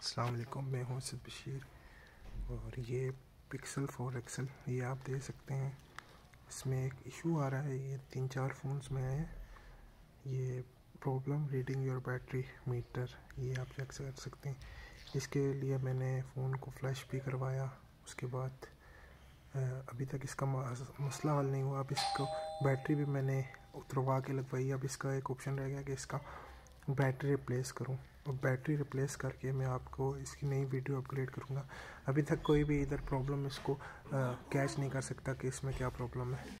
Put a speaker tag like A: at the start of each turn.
A: असलकुम मैं हूँ सिद बशीर और ये पिक्सल फोर एक्सल ये आप दे सकते हैं। इसमें एक इशू आ रहा है, ये तीन चार फ़ोन्स में है। ये problem reading your battery meter ये आप चेक कर सकते हैं। इसके लिए मैंने फ़ोन को फ्लैश भी करवाया, उसके बाद अभी तक इसका मसला हल नहीं हुआ। अब इसको बैटरी भी मैंने उतरवा के लगवाई, अब इसका एक ऑप्शन रह गया कि इसका बैटरी रिप्लेस करूँ। और बैटरी रिप्लेस करके मैं आपको इसकी नई वीडियो अपग्रेड करूँगा। अभी तक कोई भी इधर प्रॉब्लम इसको कैच नहीं कर सकता कि इसमें क्या प्रॉब्लम है।